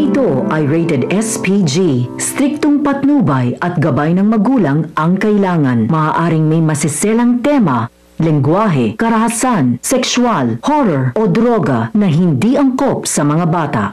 ito ay rated SPG. Striktong patnubay at gabay ng magulang ang kailangan. Maaaring may masiselang tema, lengguwahe, karahasan, sexual, horror o droga na hindi angkop sa mga bata.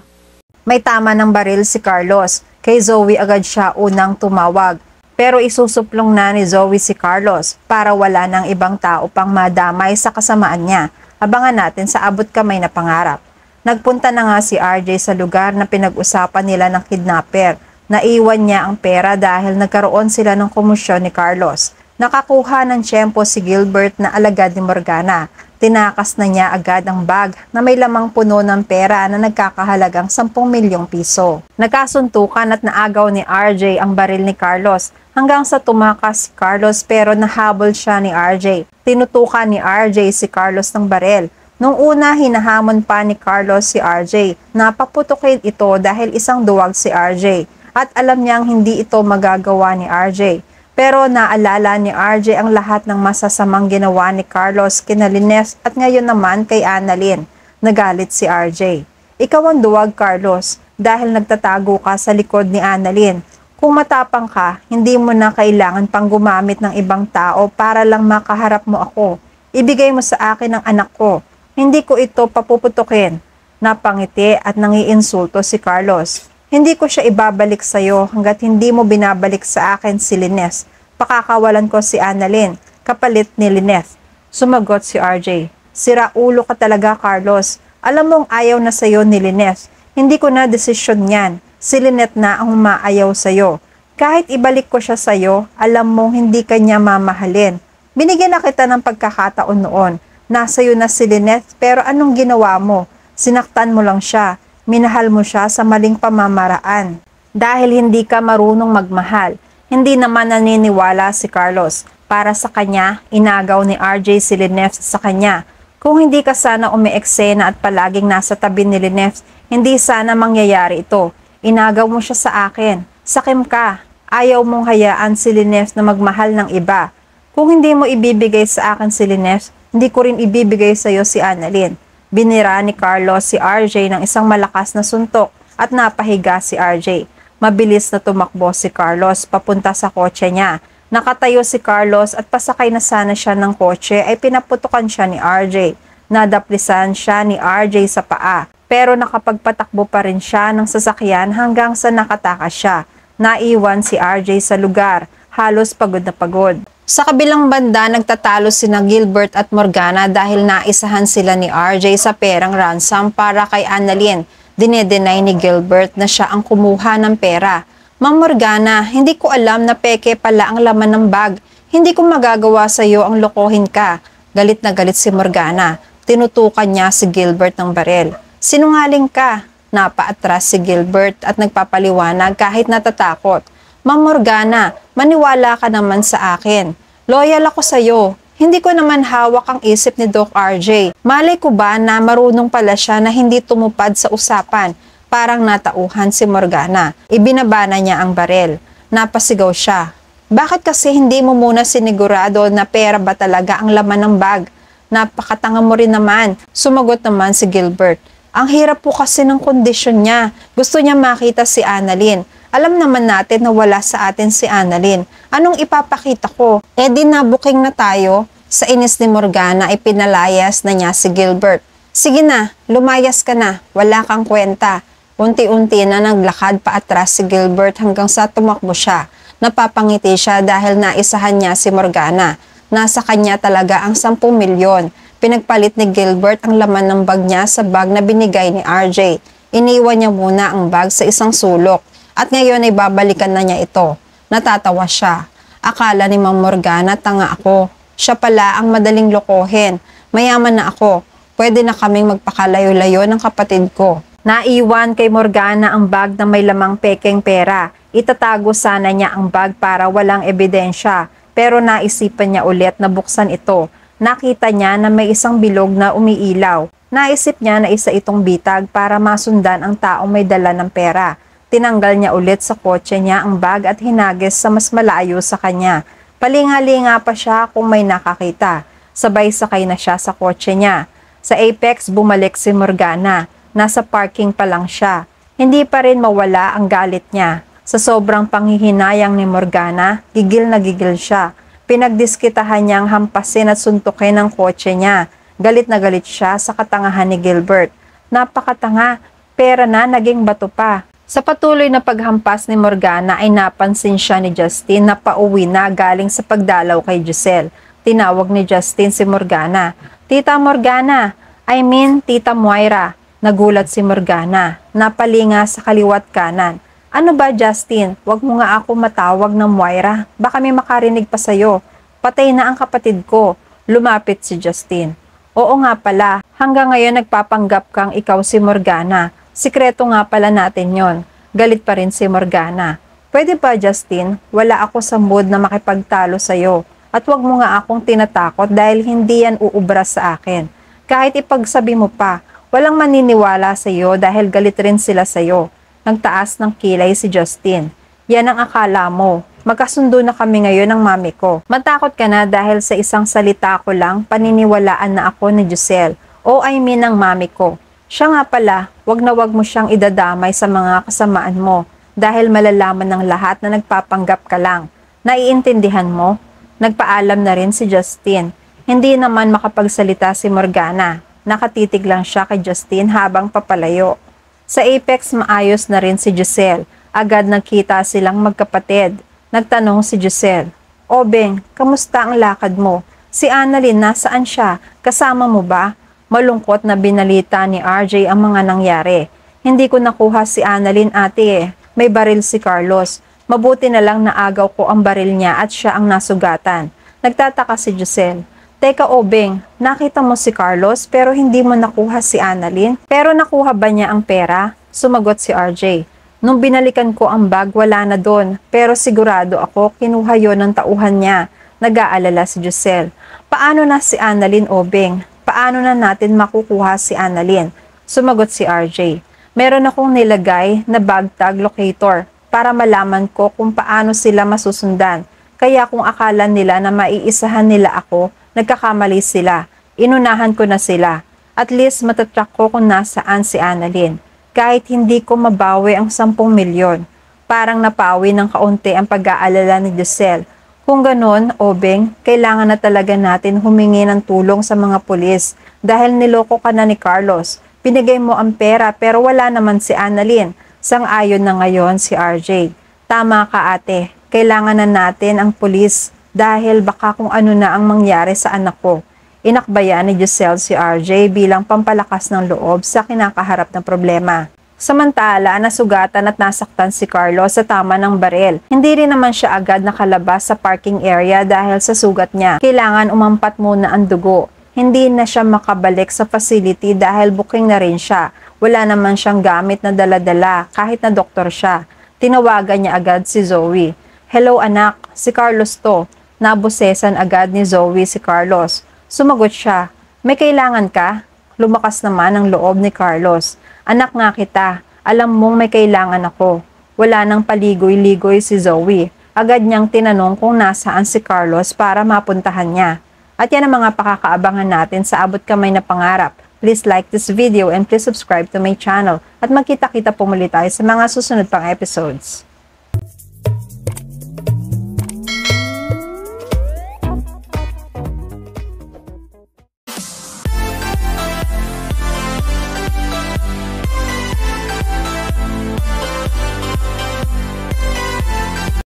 May tama ng baril si Carlos. Kay Zoe agad siya unang tumawag. Pero isusuplong na ni Zoe si Carlos para wala ng ibang tao pang madamay sa kasamaan niya. Abangan natin sa abot kamay na pangarap. Nagpunta na nga si RJ sa lugar na pinag-usapan nila ng kidnapper. Naiwan niya ang pera dahil nagkaroon sila ng komusyon ni Carlos. Nakakuha ng tiyempo si Gilbert na alagad ni Morgana. Tinakas na niya agad ang bag na may lamang puno ng pera na nagkakahalagang 10 milyong piso. Nagkasuntukan at naagaw ni RJ ang baril ni Carlos hanggang sa tumakas si Carlos pero nahabol siya ni RJ. Tinutukan ni RJ si Carlos ng baril Nung una, hinahamon pa ni Carlos si RJ na paputukin ito dahil isang duwag si RJ at alam niyang hindi ito magagawa ni RJ. Pero naalala ni RJ ang lahat ng masasamang ginawa ni Carlos kina Lines at ngayon naman kay Annalyn. Nagalit si RJ. Ikaw ang duwag, Carlos, dahil nagtatago ka sa likod ni Annalyn. Kung matapang ka, hindi mo na kailangan pang gumamit ng ibang tao para lang makaharap mo ako. Ibigay mo sa akin ang anak ko hindi ko ito papuputukin. Napangiti at nangiinsulto si Carlos. Hindi ko siya ibabalik sa iyo hanggat hindi mo binabalik sa akin si Lines. Pakakawalan ko si Annalyn, kapalit ni Lines. Sumagot si RJ. Sira ulo ka talaga, Carlos. Alam mong ayaw na sa'yo ni Lines. Hindi ko na desisyon yan. Si Lynette na ang maayaw sa'yo. Kahit ibalik ko siya sa'yo, alam mong hindi kanya mamahalin. Binigyan na kita ng pagkakataon noon Nasa iyo na si Lynette pero anong ginawa mo? Sinaktan mo lang siya. Minahal mo siya sa maling pamamaraan. Dahil hindi ka marunong magmahal, hindi naman naniniwala si Carlos. Para sa kanya, inagaw ni RJ si Lynette sa kanya. Kung hindi ka sana umieksena at palaging nasa tabi ni Lynette, hindi sana mangyayari ito. Inagaw mo siya sa akin. Sakim ka. Ayaw mong hayaan si Lynette na magmahal ng iba. Kung hindi mo ibibigay sa akin si Lynette, hindi ko rin ibibigay sa iyo si Annalyn. Binira ni Carlos si RJ ng isang malakas na suntok at napahiga si RJ. Mabilis na tumakbo si Carlos papunta sa kotse niya. Nakatayo si Carlos at pasakay na sana siya ng kotse ay pinaputukan siya ni RJ. Nadaplisan siya ni RJ sa paa pero nakapagpatakbo pa rin siya ng sasakyan hanggang sa nakatakas siya. Naiwan si RJ sa lugar, halos pagod na pagod. Sa kabilang banda, nagtatalo sina Gilbert at Morgana dahil naisahan sila ni RJ sa perang ransom para kay Annalyn. Dinedenay ni Gilbert na siya ang kumuha ng pera. Ma'am Morgana, hindi ko alam na peke pala ang laman ng bag. Hindi ko magagawa sa iyo ang lokohin ka. Galit na galit si Morgana. Tinutukan niya si Gilbert ng barel. Sinungaling ka. Napaatras si Gilbert at nagpapaliwanag kahit natatakot. Ma'am Morgana, maniwala ka naman sa akin. Loyal ako sa iyo. Hindi ko naman hawak ang isip ni Doc RJ. Malay ko ba na marunong pala siya na hindi tumupad sa usapan. Parang natauhan si Morgana. Ibinabana niya ang barel. Napasigaw siya. Bakit kasi hindi mo muna sinigurado na pera ba talaga ang laman ng bag? Napakatanga mo rin naman. Sumagot naman si Gilbert. Ang hirap po kasi ng kondisyon niya. Gusto niya makita si Annalyn. Alam naman natin na wala sa atin si Annalyn. Anong ipapakita ko? Eh di nabuking na tayo. Sa inis ni Morgana ay pinalayas na niya si Gilbert. Sige na, lumayas ka na. Wala kang kwenta. Unti-unti na naglakad pa atras si Gilbert hanggang sa tumakbo siya. Napapangiti siya dahil naisahan niya si Morgana. Nasa kanya talaga ang 10 milyon. Pinagpalit ni Gilbert ang laman ng bag niya sa bag na binigay ni RJ. Iniwan niya muna ang bag sa isang sulok at ngayon ay babalikan na niya ito. Natatawa siya. Akala ni Ma'am Morgana tanga ako. Siya pala ang madaling lokohin. Mayaman na ako. Pwede na kaming magpakalayo-layo ng kapatid ko. Naiwan kay Morgana ang bag na may lamang pekeng pera. Itatago sana niya ang bag para walang ebidensya. Pero naisipan niya ulit na buksan ito. Nakita niya na may isang bilog na umiilaw. Naisip niya na isa itong bitag para masundan ang taong may dala ng pera. Tinanggal niya ulit sa kotse niya ang bag at hinagis sa mas malayo sa kanya. Palingalinga pa siya kung may nakakita. Sabay sakay na siya sa kotse niya. Sa Apex, bumalik si Morgana. Nasa parking pa lang siya. Hindi pa rin mawala ang galit niya. Sa sobrang panghihinayang ni Morgana, gigil na gigil siya. Pinagdiskitahan niyang hampasin at suntukin ang kotse niya. Galit na galit siya sa katangahan ni Gilbert. Napakatanga, pera na naging bato pa. Sa patuloy na paghampas ni Morgana ay napansin siya ni Justin na pauwi na galing sa pagdalaw kay Giselle. Tinawag ni Justin si Morgana. Tita Morgana, I mean Tita Moira. Nagulat si Morgana. Napalinga sa kaliwat kanan. Ano ba Justin? Huwag mo nga ako matawag ng Moira. Baka may makarinig pa sa'yo. Patay na ang kapatid ko. Lumapit si Justin. Oo nga pala, hanggang ngayon nagpapanggap kang ikaw si Morgana. Sikreto nga pala natin yon. Galit pa rin si Morgana. Pwede ba Justin, wala ako sa mood na makipagtalo sa'yo. At wag mo nga akong tinatakot dahil hindi yan uubra sa akin. Kahit ipagsabi mo pa, Walang maniniwala sa iyo dahil galit rin sila sa iyo. Nagtaas ng kilay si Justin. Yan ang akala mo. Magkasundo na kami ngayon ng mami ko. Matakot ka na dahil sa isang salita ko lang paniniwalaan na ako ni Giselle o I mean ng mami ko. Siya nga pala, wag na wag mo siyang idadamay sa mga kasamaan mo dahil malalaman ng lahat na nagpapanggap ka lang. Naiintindihan mo? Nagpaalam na rin si Justin. Hindi naman makapagsalita si Morgana Nakatitig lang siya kay Justin habang papalayo. Sa Apex maayos na rin si Giselle. Agad nagkita silang magkapatid. Nagtanong si Giselle, Obeng, kamusta ang lakad mo? Si Annalyn, nasaan siya? Kasama mo ba? Malungkot na binalita ni RJ ang mga nangyari. Hindi ko nakuha si Annalyn ate eh. May baril si Carlos. Mabuti na lang naagaw ko ang baril niya at siya ang nasugatan. Nagtataka si Giselle. Teka Obeng, nakita mo si Carlos pero hindi mo nakuha si Annalyn? Pero nakuha ba niya ang pera? Sumagot si RJ. Nung binalikan ko ang bag, wala na doon. Pero sigurado ako, kinuha yon ng tauhan niya. Nag-aalala si Giselle. Paano na si Annalyn Obeng? Paano na natin makukuha si Annalyn? Sumagot si RJ. Meron akong nilagay na bag tag locator para malaman ko kung paano sila masusundan. Kaya kung akala nila na maiisahan nila ako, nagkakamali sila. Inunahan ko na sila. At least matatrack ko kung nasaan si Annalyn. Kahit hindi ko mabawi ang 10 milyon. Parang napawi ng kaunti ang pag-aalala ni Giselle. Kung ganon, Obeng, kailangan na talaga natin humingi ng tulong sa mga pulis dahil niloko ka na ni Carlos. Pinigay mo ang pera pero wala naman si Annalyn. Sang-ayon na ngayon si RJ. Tama ka ate, kailangan na natin ang pulis dahil baka kung ano na ang mangyari sa anak ko. Inakbayan ni Giselle si RJ bilang pampalakas ng loob sa kinakaharap ng problema. Samantala, nasugatan at nasaktan si Carlos sa tama ng baril. Hindi rin naman siya agad nakalabas sa parking area dahil sa sugat niya. Kailangan umampat muna ang dugo. Hindi na siya makabalik sa facility dahil booking na rin siya. Wala naman siyang gamit na daladala kahit na doktor siya. Tinawagan niya agad si Zoe. Hello anak, si Carlos to. Nabusesan agad ni Zoe si Carlos. Sumagot siya, may kailangan ka? Lumakas naman ang loob ni Carlos. Anak nga kita, alam mong may kailangan ako. Wala nang paligoy-ligoy si Zoe. Agad niyang tinanong kung nasaan si Carlos para mapuntahan niya. At yan ang mga pakakaabangan natin sa abot kamay na pangarap. Please like this video and please subscribe to my channel. At magkita-kita po muli tayo sa mga susunod pang episodes.